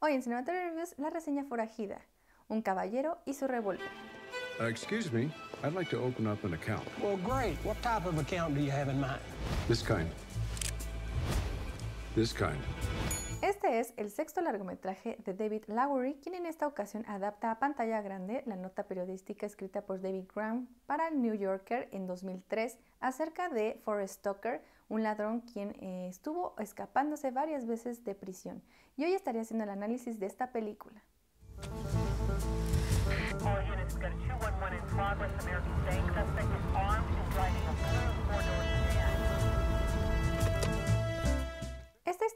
Hoy en Cinematography Reviews la reseña forajida, un caballero y su revólver. Uh, excuse me, I'd like to open up an account. Well, great. What type of account do you have in mind? This kind. This kind. Este es el sexto largometraje de David Lowery, quien en esta ocasión adapta a pantalla grande la nota periodística escrita por David Graham para el New Yorker en 2003 acerca de Forrest Tucker, un ladrón quien eh, estuvo escapándose varias veces de prisión. Y hoy estaré haciendo el análisis de esta película.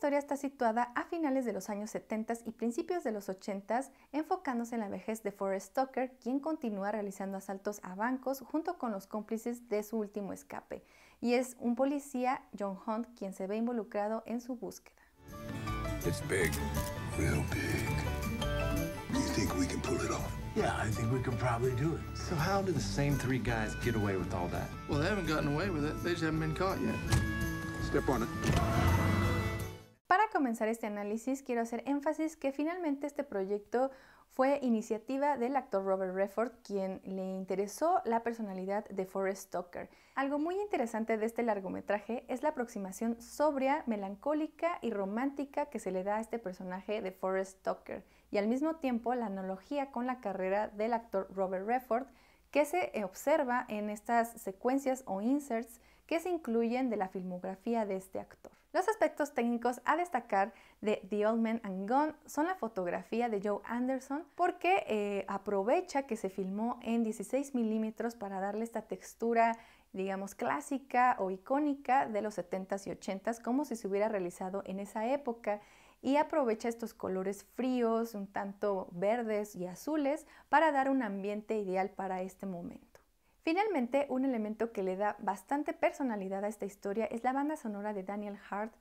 Historia está situada a finales de los años 70 y principios de los 80, enfocándose en la vejez de Forrest Tucker, quien continúa realizando asaltos a bancos junto con los cómplices de su último escape. Y es un policía, John Hunt, quien se ve involucrado en su búsqueda. It's big, real big. You think we can pull it off? Yeah, I think we could probably do it. So how did the same three guys get away with all that? Well, they haven't gotten away with it. They just haven't been caught yet. Step on it. Comenzar este análisis, quiero hacer énfasis que finalmente este proyecto fue iniciativa del actor Robert Redford, quien le interesó la personalidad de Forrest Tucker. Algo muy interesante de este largometraje es la aproximación sobria, melancólica y romántica que se le da a este personaje de Forrest Tucker, y al mismo tiempo la analogía con la carrera del actor Robert Redford, que se observa en estas secuencias o inserts que se incluyen de la filmografía de este actor. Los aspectos técnicos a destacar de The Old Man and Gone son la fotografía de Joe Anderson porque eh, aprovecha que se filmó en 16 milímetros para darle esta textura digamos clásica o icónica de los 70s y 80s como si se hubiera realizado en esa época y aprovecha estos colores fríos, un tanto verdes y azules para dar un ambiente ideal para este momento. Finalmente, un elemento que le da bastante personalidad a esta historia es la banda sonora de Daniel Hart,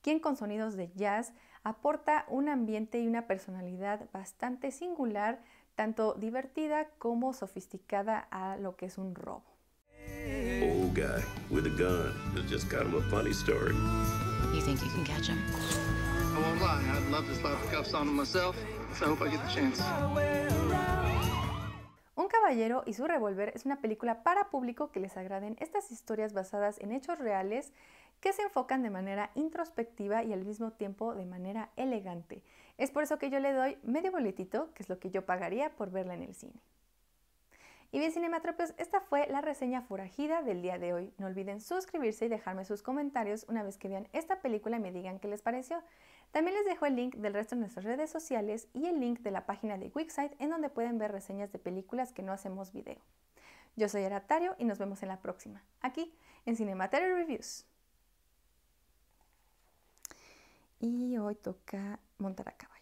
quien con sonidos de jazz aporta un ambiente y una personalidad bastante singular, tanto divertida como sofisticada a lo que es un robo. Old guy with a gun has just got him a funny story. You think you can catch him? I won't lie. I'd love to slap the cuffs on him myself, so I hope I get the chance. Un caballero y su revólver es una película para público que les agraden estas historias basadas en hechos reales que se enfocan de manera introspectiva y al mismo tiempo de manera elegante. Es por eso que yo le doy medio boletito, que es lo que yo pagaría por verla en el cine. Y bien, Cinematropios, esta fue la reseña forajida del día de hoy. No olviden suscribirse y dejarme sus comentarios una vez que vean esta película y me digan qué les pareció. También les dejo el link del resto de nuestras redes sociales y el link de la página de Wixsite en donde pueden ver reseñas de películas que no hacemos video. Yo soy Aratario y nos vemos en la próxima, aquí en Cinematario Reviews. Y hoy toca montar a caballo.